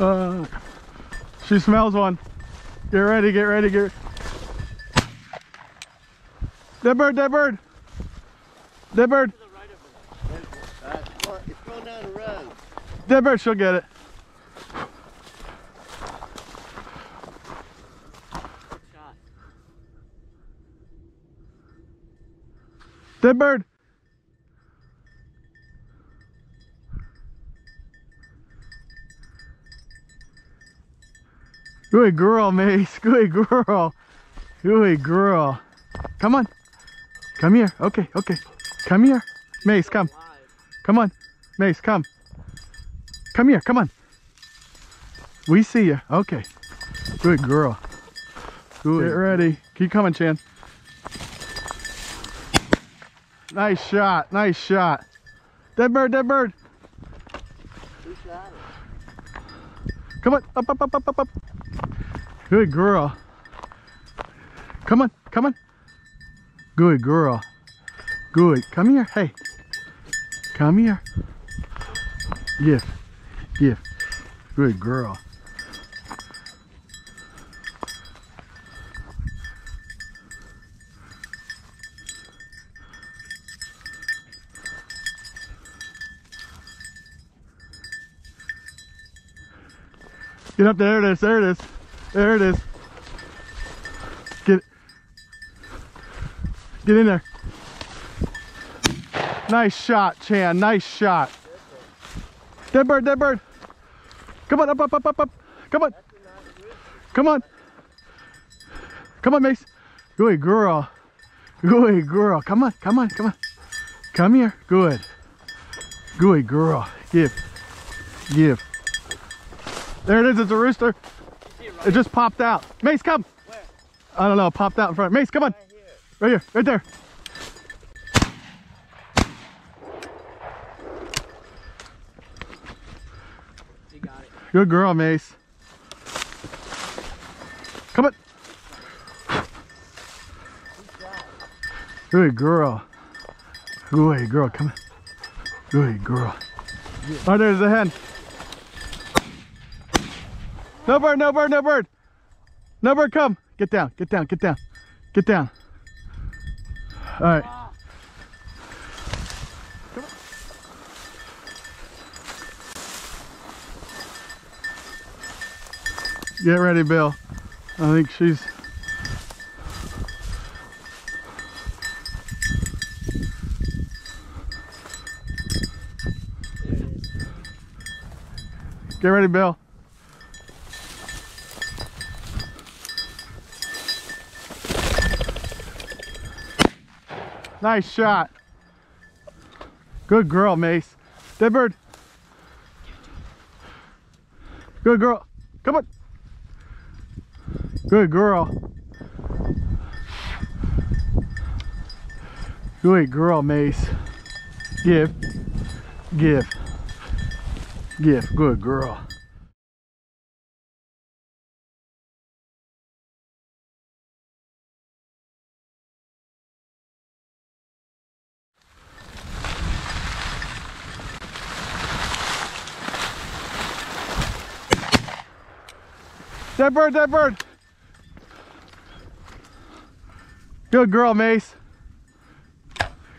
Uh, she smells one. Get ready, get ready, get Dead bird, dead bird. Dead bird. Dead bird, she'll get it. Dead bird. Good girl, Mace. Good girl. Good girl. Come on. Come here. Okay, okay. Come here. Mace, come. Come on. Mace, come. Come here. Come on. We see you. Okay. Good girl. Good. Get ready. Keep coming, Chan. Nice shot. Nice shot. Dead bird, dead bird. Who shot it? Come on. Up, up, up, up, up, up. Good girl. Come on. Come on. Good girl. Good. Come here. Hey. Come here. Gift. Gift. Good girl. Get up there. It is. There it is. There it is. Get Get in there. Nice shot, Chan. Nice shot. Dead bird, dead bird. Come on, up, up, up, up, up. Come on. Come on. Come on, Mace. Good girl. Good girl. Come on, come on, come on. Come here. Good. Good girl. Give. Give. There it is. It's a rooster. It just popped out. Mace, come. Where? I don't know. Popped out in front. Mace, come on. Right here. Right here. Right there. He got it. Good girl, Mace. Come on. Good girl. Good girl. Come on. Good girl. Oh, there's the hen. No bird, no bird, no bird. No bird, come. Get down, get down, get down. Get down. All right. Get ready, Bill. I think she's. Get ready, Bill. Nice shot. Good girl, Mace. Dead bird. Good girl. Come on. Good girl. Good girl, Mace. Give. Give. Give. Good girl. That bird, that bird. Good girl, Mace.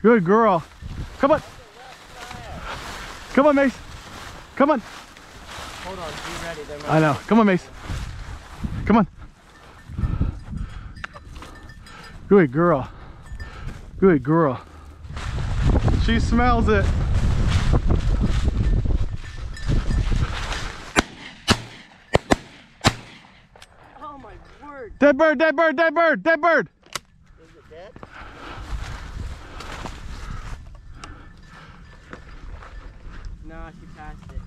Good girl. Come on. Come on, Mace. Come on. Hold on, be ready. There I know. Come on, Mace. Come on. Good girl. Good girl. She smells it. My word. Dead bird, dead bird, dead bird, dead bird. Is it dead? Nah, she passed it.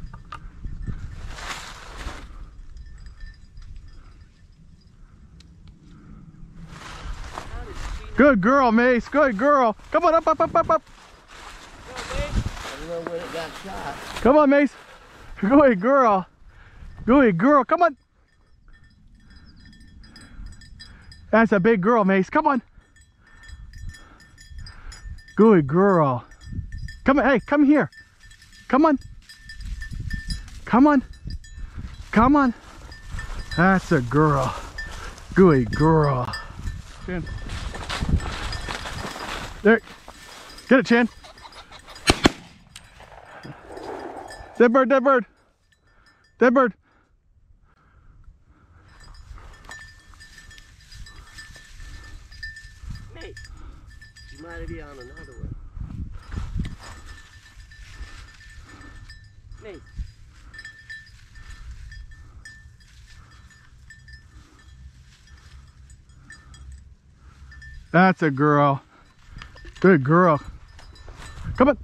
How did she not Good girl, Mace. Good girl. Come on, up, up, up, up, up. go, babe? I don't know where it got shot. Come on, Mace. Good girl. Good girl. Come on. That's a big girl, Mace. Come on. Good girl. Come on. Hey, come here. Come on. Come on. Come on. That's a girl. Good girl. Chan. There. Get it, Chan. Dead bird, dead bird. Dead bird. Might be on another one. mate. That's a girl. Good girl. Come on.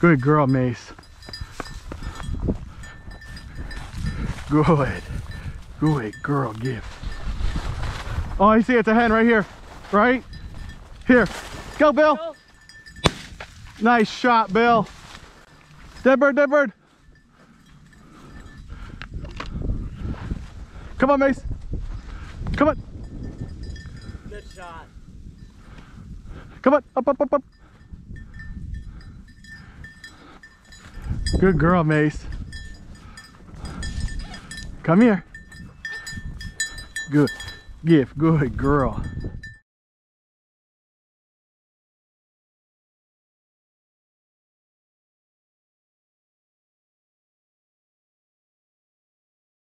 Good girl, Mace. Good. Good girl, gift. Oh, I see it's a hen right here. Right? Here. Go, Bill. Go. Nice shot, Bill. Dead bird, dead bird. Come on, Mace. Come on. Good shot. Come on. Up, up, up, up. Good girl, Mace. Come here. Good. Gift. Good girl.